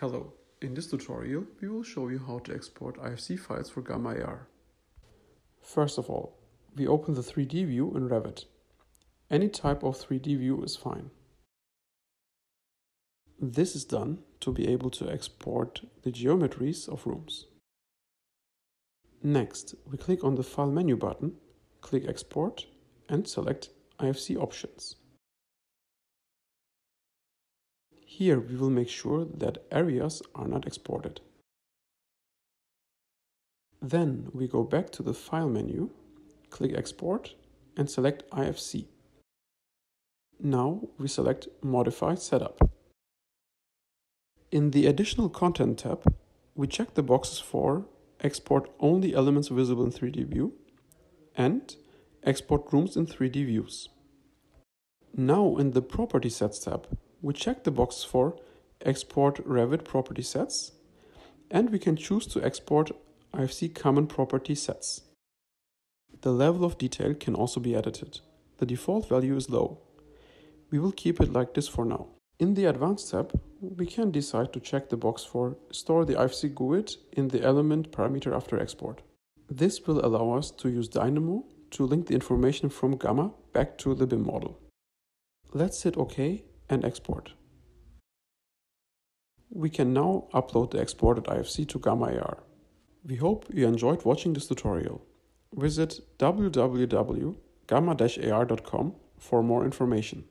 Hello, in this tutorial we will show you how to export IFC files for Gamma AR. First of all, we open the 3D view in Revit. Any type of 3D view is fine. This is done to be able to export the geometries of rooms. Next, we click on the File menu button, click Export and select IFC options. Here we will make sure that areas are not exported. Then we go back to the File menu, click Export and select IFC. Now we select Modify Setup. In the Additional Content tab, we check the boxes for Export only elements visible in 3D view and Export rooms in 3D views. Now in the Property Sets tab, we check the box for export Revit property sets and we can choose to export IFC common property sets. The level of detail can also be edited. The default value is low. We will keep it like this for now. In the Advanced tab, we can decide to check the box for Store the IFC GUID in the element parameter after export. This will allow us to use Dynamo to link the information from Gamma back to the BIM model. Let's hit OK and export. We can now upload the exported IFC to Gamma AR. We hope you enjoyed watching this tutorial. Visit www.gamma-ar.com for more information.